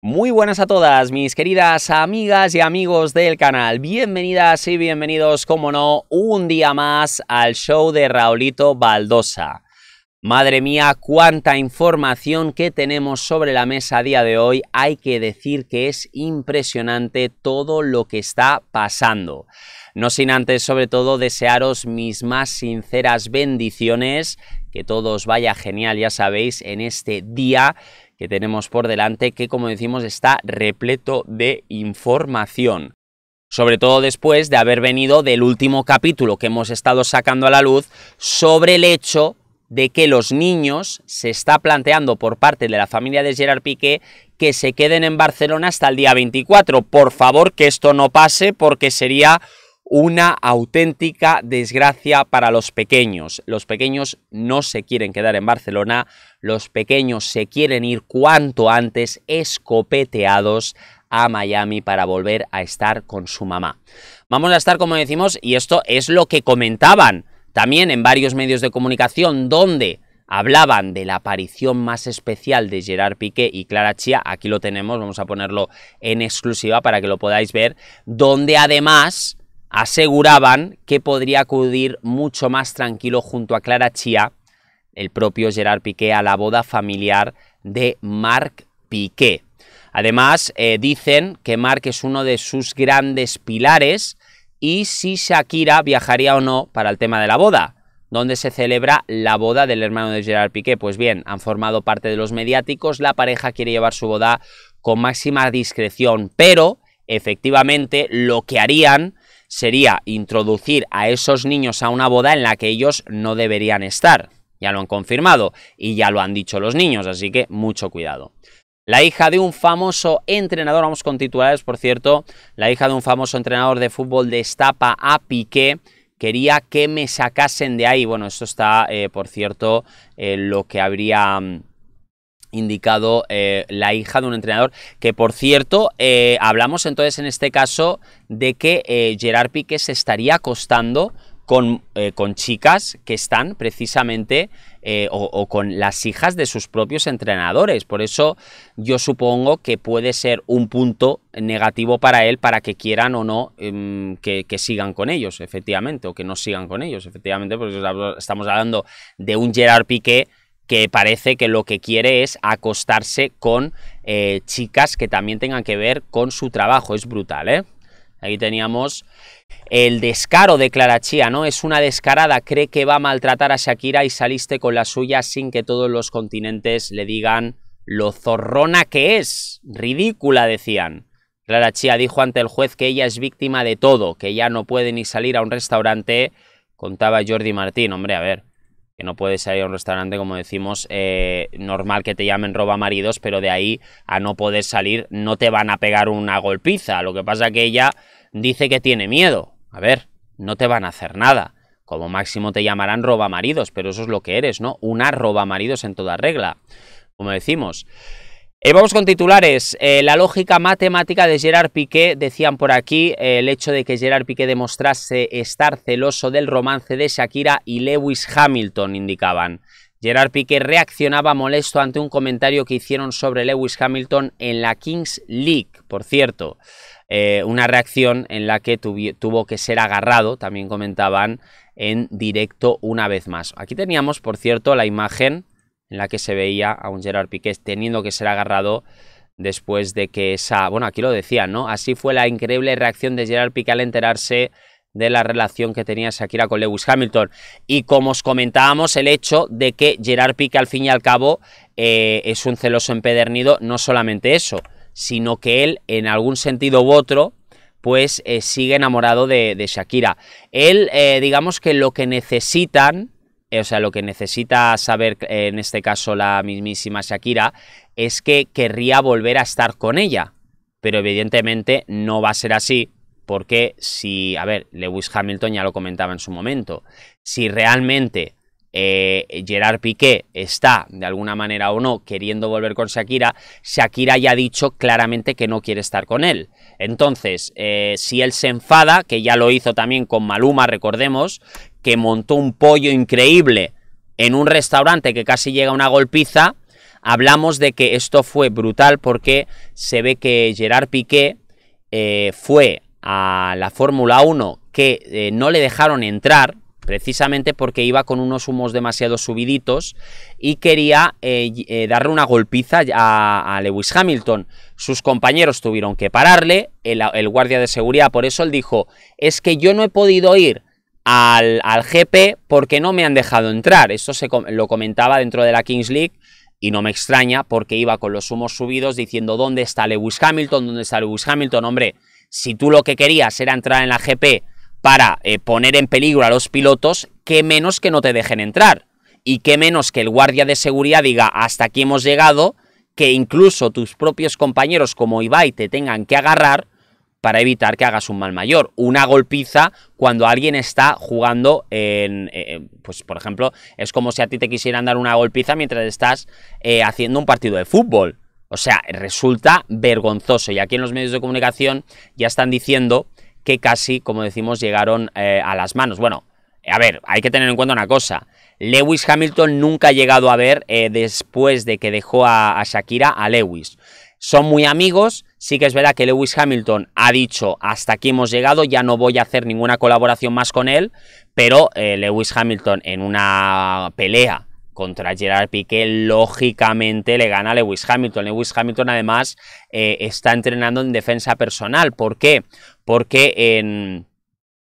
Muy buenas a todas mis queridas amigas y amigos del canal. Bienvenidas y bienvenidos, como no, un día más al show de Raulito Baldosa. Madre mía, cuánta información que tenemos sobre la mesa a día de hoy. Hay que decir que es impresionante todo lo que está pasando. No sin antes, sobre todo, desearos mis más sinceras bendiciones, que todo os vaya genial, ya sabéis, en este día que tenemos por delante, que como decimos está repleto de información. Sobre todo después de haber venido del último capítulo que hemos estado sacando a la luz sobre el hecho de que los niños se está planteando por parte de la familia de Gerard Piqué que se queden en Barcelona hasta el día 24. Por favor, que esto no pase porque sería una auténtica desgracia para los pequeños. Los pequeños no se quieren quedar en Barcelona, los pequeños se quieren ir cuanto antes escopeteados a Miami para volver a estar con su mamá. Vamos a estar, como decimos, y esto es lo que comentaban también en varios medios de comunicación donde hablaban de la aparición más especial de Gerard Piqué y Clara Chia, aquí lo tenemos, vamos a ponerlo en exclusiva para que lo podáis ver, donde además aseguraban que podría acudir mucho más tranquilo junto a Clara Chia, el propio Gerard Piqué, a la boda familiar de Marc Piqué. Además, eh, dicen que Marc es uno de sus grandes pilares y si Shakira viajaría o no para el tema de la boda, donde se celebra la boda del hermano de Gerard Piqué. Pues bien, han formado parte de los mediáticos, la pareja quiere llevar su boda con máxima discreción, pero efectivamente lo que harían sería introducir a esos niños a una boda en la que ellos no deberían estar. Ya lo han confirmado y ya lo han dicho los niños, así que mucho cuidado. La hija de un famoso entrenador, vamos con titulares, por cierto, la hija de un famoso entrenador de fútbol destapa a Piqué, quería que me sacasen de ahí. Bueno, esto está, eh, por cierto, eh, lo que habría mm, indicado eh, la hija de un entrenador, que por cierto, eh, hablamos entonces en este caso de que eh, Gerard Piqué se estaría acostando con, con chicas que están precisamente o, o, con las hijas de sus propios entrenadores. Por eso yo supongo que puede ser un punto negativo para él para que quieran o no um, que, que, sigan con ellos, efectivamente, o que no sigan con ellos, efectivamente, porque estamos hablando de un Gerard Piqué que parece que lo que quiere es acostarse con eh, chicas que también tengan que ver con su trabajo. Es brutal, ¿eh? Ahí teníamos el descaro de Clara Chía, ¿no? Es una descarada, cree que va a maltratar a Shakira y saliste con la suya sin que todos los continentes le digan lo zorrona que es. Ridícula, decían. Clara Chía dijo ante el juez que ella es víctima de todo, que ya no puede ni salir a un restaurante, contaba Jordi Martín. Hombre, a ver, que no puedes salir a un restaurante, como decimos, eh, normal que te llamen roba maridos, pero de ahí a no poder salir no te van a pegar una golpiza. Lo que pasa que ella dice que tiene miedo. A ver, no te van a hacer nada. Como máximo te llamarán roba maridos, pero eso es lo que eres, ¿no? Una roba maridos en toda regla, como decimos. Eh, vamos con titulares. Eh, la lógica matemática de Gerard Piqué, decían por aquí, eh, el hecho de que Gerard Piqué demostrase estar celoso del romance de Shakira y Lewis Hamilton, indicaban. Gerard Piqué reaccionaba molesto ante un comentario que hicieron sobre Lewis Hamilton en la Kings League, por cierto. Una reacción en la que tuvo que ser agarrado, también comentaban, en directo una vez más. Aquí teníamos, por cierto, la imagen en la que se veía a un Gerard Piqué teniendo que ser agarrado después de que esa, bueno, aquí lo decían, ¿no? Así fue la increíble reacción de Gerard Piqué al enterarse de la relación que tenía Shakira con Lewis Hamilton. Y como os comentábamos, el hecho de que Gerard Piqué al fin y al cabo eh, es un celoso empedernido, no solamente eso, sino que él en algún sentido u otro pues eh, sigue enamorado de, de Shakira. Él, eh, digamos que lo que necesitan o sea, lo que necesita saber en este caso la mismísima Shakira es que querría volver a estar con ella. Pero evidentemente no va a ser así porque si, a ver, Lewis Hamilton ya lo comentaba en su momento, si realmente eh, Gerard Piqué está, de alguna manera o no, queriendo volver con Shakira, Shakira ya ha dicho claramente que no quiere estar con él. Entonces, eh, si él se enfada, que ya lo hizo también con Maluma, recordemos, que montó un pollo increíble en un restaurante que casi llega a una golpiza, hablamos de que esto fue brutal porque se ve que Gerard Piqué eh, fue a la Fórmula 1 que eh, no le dejaron entrar, precisamente porque iba con unos humos demasiado subiditos y quería eh, darle una golpiza a, Lewis Hamilton. Sus compañeros tuvieron que pararle, el, guardia de seguridad, por eso él dijo, es que yo no he podido ir al, GP porque no me han dejado entrar. Esto se lo comentaba dentro de la Kings League y no me extraña porque iba con los humos subidos diciendo dónde está Lewis Hamilton, dónde está Lewis Hamilton. Hombre, si tú lo que querías era entrar en la GP para eh, poner en peligro a los pilotos, qué menos que no te dejen entrar. Y qué menos que el guardia de seguridad diga hasta aquí hemos llegado, que incluso tus propios compañeros como Ibai te tengan que agarrar para evitar que hagas un mal mayor. Una golpiza cuando alguien está jugando en, eh, pues por ejemplo, es como si a ti te quisieran dar una golpiza mientras estás eh, haciendo un partido de fútbol. O sea, resulta vergonzoso. Y aquí en los medios de comunicación ya están diciendo que casi, como decimos, llegaron eh, a las manos. Bueno, a ver, hay que tener en cuenta una cosa. Lewis Hamilton nunca ha llegado a ver después de que dejó a Shakira a Lewis. Son muy amigos, Sí que es verdad que Lewis Hamilton ha dicho hasta aquí hemos llegado, ya no voy a hacer ninguna colaboración más con él, pero eh, Lewis Hamilton en una pelea contra Gerard Piqué, lógicamente le gana a Lewis Hamilton. Lewis Hamilton además eh, está entrenando en defensa personal. ¿Por qué? Porque en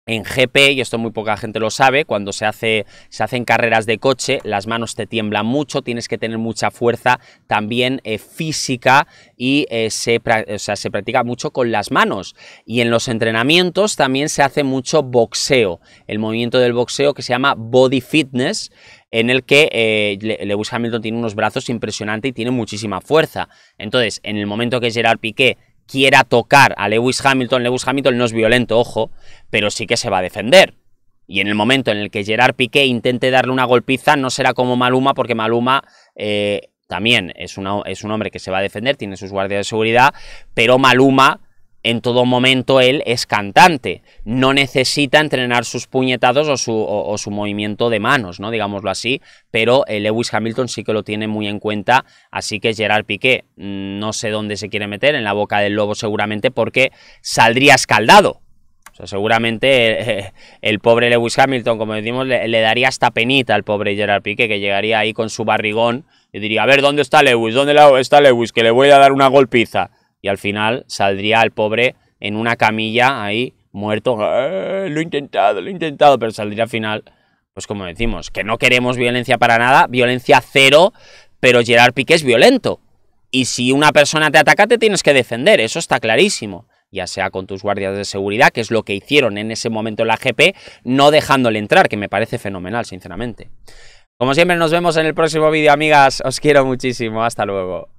en GP, y esto muy poca gente lo sabe, cuando se, hace, se hacen carreras de coche, las manos te tiemblan mucho, tienes que tener mucha fuerza también eh, física y eh, se, se practica mucho con las manos. Y en los entrenamientos también se hace mucho boxeo, el movimiento del boxeo que se llama body fitness, en el que eh, Lewis Hamilton tiene unos brazos impresionantes y tiene muchísima fuerza. Entonces, en el momento que Gerard Piqué quiera tocar a Lewis Hamilton, Lewis Hamilton no es violento, ojo, pero sí que se va a defender. Y en el momento en el que Gerard Piqué intente darle una golpiza, no será como Maluma, porque Maluma eh, también es, es un hombre que se va a defender, tiene sus guardias de seguridad, pero Maluma en todo momento él es cantante, no necesita entrenar sus puñetados o su, movimiento de manos, ¿no? Digámoslo así, pero Lewis Hamilton sí que lo tiene muy en cuenta, así que Gerard Piqué mm, no sé dónde se quiere meter, en la boca del lobo seguramente, porque saldría escaldado. O sea, seguramente el, pobre Lewis Hamilton, como decimos, le, le, daría hasta penita al pobre Gerard Piqué, que llegaría ahí con su barrigón y diría, a ver, ¿dónde está Lewis? ¿Dónde está Lewis? Que le voy a dar una golpiza y al final saldría el pobre en una camilla ahí muerto. Eh, lo he intentado, lo he intentado, pero saldría al final, pues como decimos, que no queremos violencia para nada, violencia cero, pero Gerard Piqué es violento. Y si una persona te ataca, te tienes que defender, eso está clarísimo. Ya sea con tus guardias de seguridad, que es lo que hicieron en ese momento en la GP, no dejándole entrar, que me parece fenomenal, sinceramente. Como siempre, nos vemos en el próximo vídeo, amigas. Os quiero muchísimo. Hasta luego.